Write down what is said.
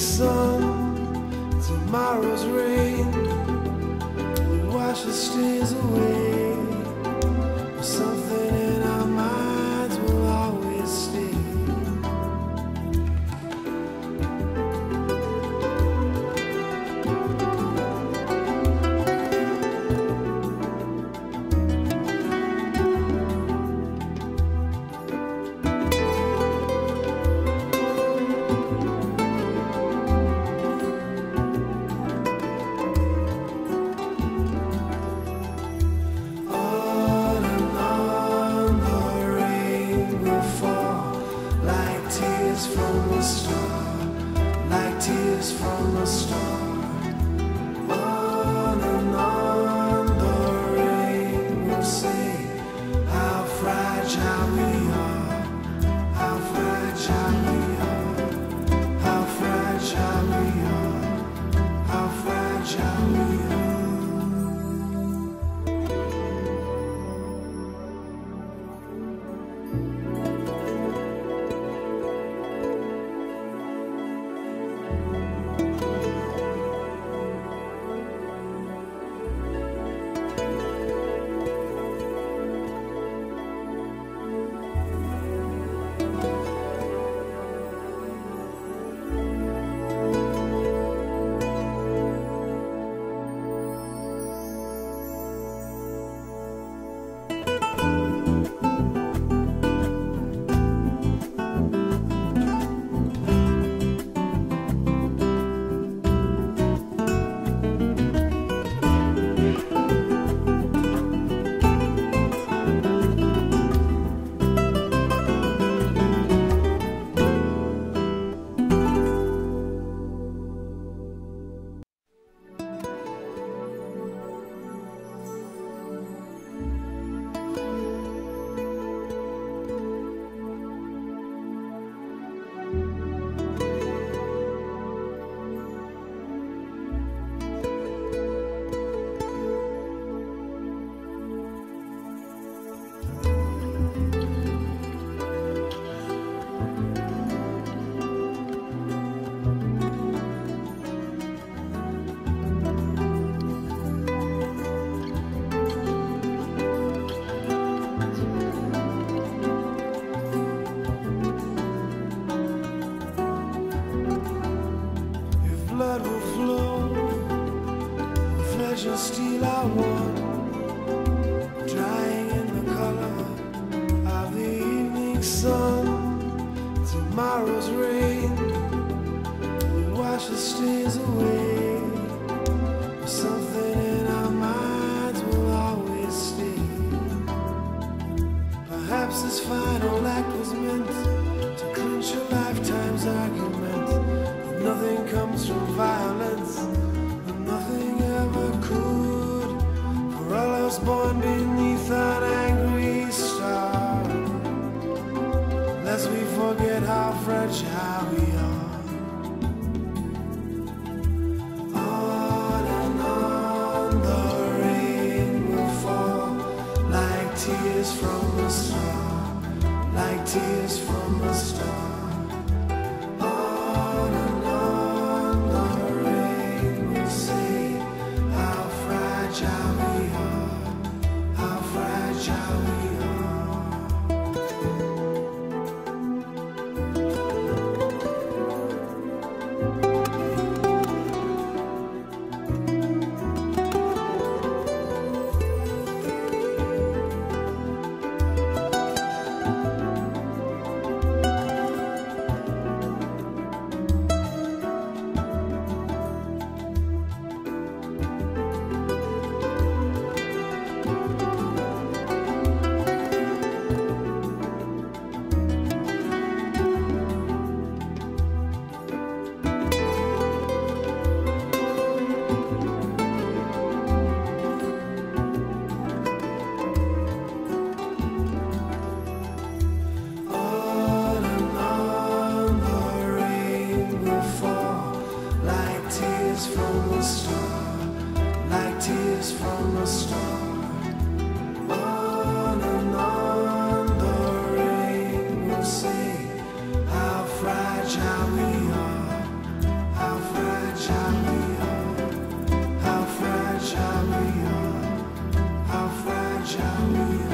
sun. Tomorrow's rain will wash the stains away. Evening sun. Tomorrow's rain will wash the stains away. Something in our minds will always stay. Perhaps this final act was meant to clinch a lifetime's argument. That nothing comes from violence, and nothing ever could. For all I was born beneath an angry We forget how fragile You.